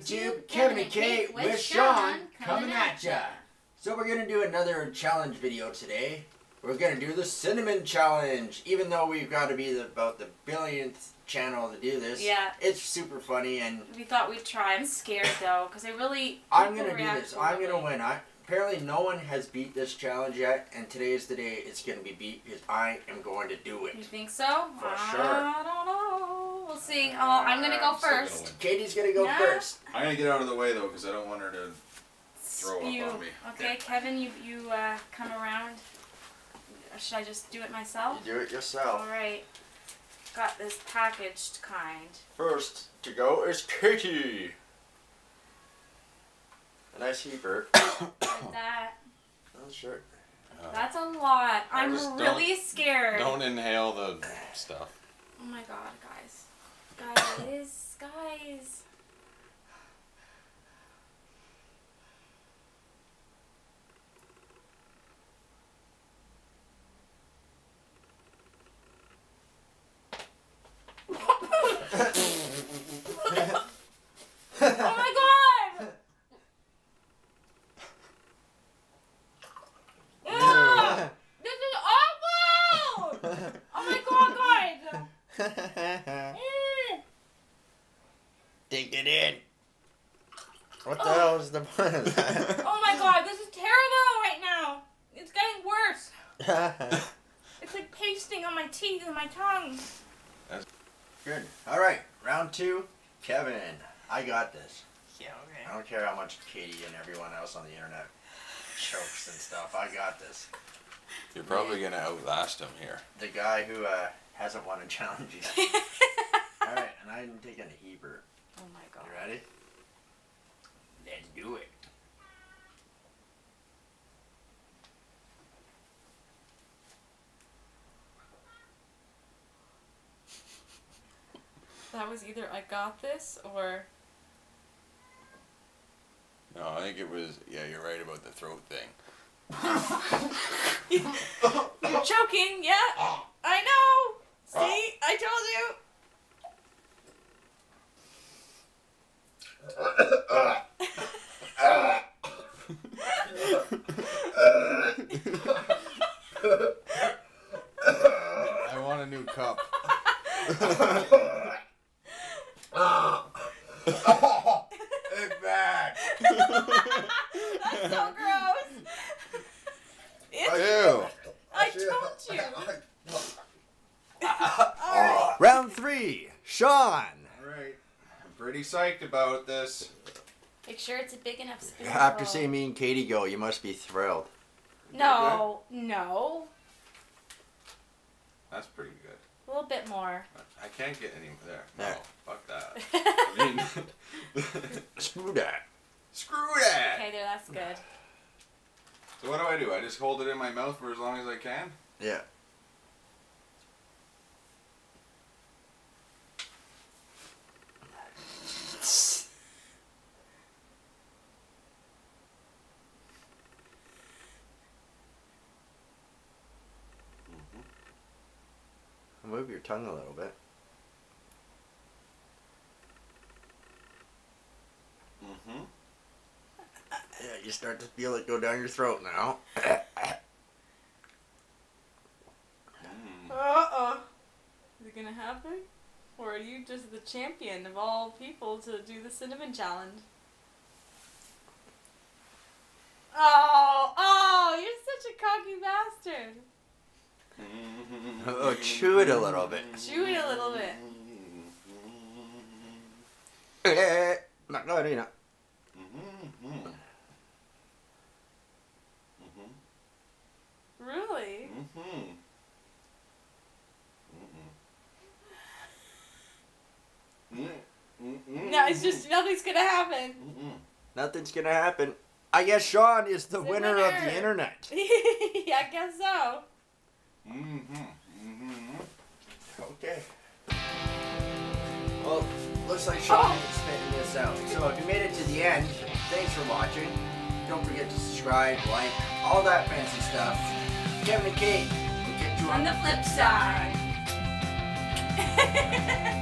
Kevin and Kate with Sean coming at ya. So we're gonna do another challenge video today. We're gonna do the cinnamon challenge. Even though we've got to be the, about the billionth channel to do this, Yeah. it's super funny and We thought we'd try. I'm scared though, because I really. I'm gonna do this. I'm gonna win. I apparently no one has beat this challenge yet, and today is the day it's gonna be beat because I am going to do it. You think so? For I sure. Don't know. We'll see. Oh, I'm gonna go I'm still gonna first. win. Katie's gonna go Yeah. first. I'm gonna get out of the way though, because I don't want her to. Throw up Spew. on me. Okay, Kevin, you you uh, come around. Should I just do it myself? You do it yourself. All right. Got this packaged kind. First to go is Katie. A nice heaper. Like that. Oh, sure. That's a lot. I I'm just don't- really scared. Don't inhale the stuff. Oh my god, guys. Guys, guys. oh my god! Oh my god, guys! Dig it in. What the hell is the point of that? Oh my god, this is terrible right now. It's getting worse. It's like pasting on my teeth and my tongue. That's Good. All right. Round two. Kevin. I got this. Yeah, okay. I don't care how much Katie and everyone else on the internet chokes and stuff. I got this. You're probably gonna outlast him here. The guy who uh, hasn't won a challenge yet. All right, and I'm taking a heaper. Oh my god. You ready? Let's do it. That was either I got this or. No, I think it was. Yeah, you're right about the throat thing. You're choking, yeah? I know! See? I told you! I want a new cup. It's bad. That's so gross! It's, Ew. I told you! Round three. Sean. Alright. I'm pretty psyched about this. Make sure it's a big enough spoon. After seeing me and Katie go, you must be thrilled. No, no. That's pretty good. A little bit more. I can't get any there. No, There. fuck that. I mean, Screw that. screw that. Okay, there, that's good. So what do I do? I just hold it in my mouth for as long as I can. Yeah. Move your tongue a little bit. Mm-hmm. Yeah, you start to feel it go down your throat now. Mm. Uh-uh. Is it gonna happen? Or are you just the champion of all people to do the cinnamon challenge? Oh, oh, you're such a cocky bastard. Oh, chew it a little bit. Chew it a little bit. Eh, Macarena. Really? Mm-hmm. No, it's just nothing's gonna happen. Nothing's gonna happen. I guess Sean is the The winner, of the internet. yeah, I guess so. Mm-hmm. Mm-hmm. Okay. Well, looks like Sean oh. is spitting this out. So if you made it to the end, thanks for watching. Don't forget to subscribe, like, all that fancy stuff. Kevin and Kate, we'll get you on, on the flip side.